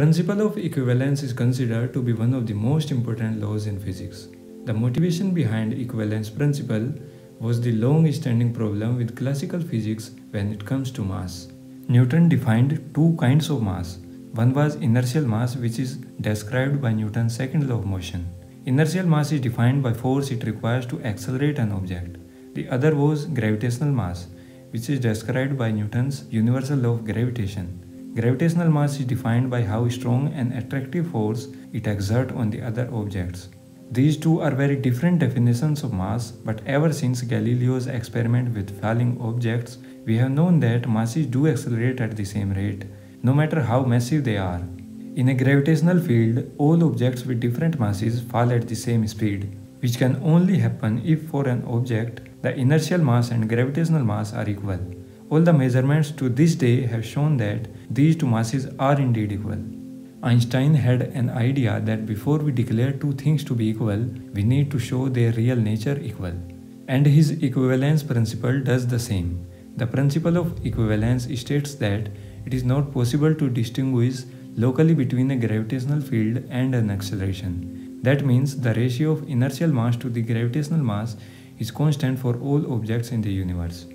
The principle of equivalence is considered to be one of the most important laws in physics. The motivation behind equivalence principle was the long-standing problem with classical physics when it comes to mass. Newton defined two kinds of mass. One was inertial mass which is described by Newton's second law of motion. Inertial mass is defined by force it requires to accelerate an object. The other was gravitational mass which is described by Newton's universal law of gravitation. Gravitational mass is defined by how strong and attractive force it exerts on the other objects. These two are very different definitions of mass, but ever since Galileo's experiment with falling objects, we have known that masses do accelerate at the same rate, no matter how massive they are. In a gravitational field, all objects with different masses fall at the same speed, which can only happen if for an object the inertial mass and gravitational mass are equal. All the measurements to this day have shown that these two masses are indeed equal. Einstein had an idea that before we declare two things to be equal, we need to show their real nature equal. And his equivalence principle does the same. The principle of equivalence states that it is not possible to distinguish locally between a gravitational field and an acceleration. That means the ratio of inertial mass to the gravitational mass is constant for all objects in the universe.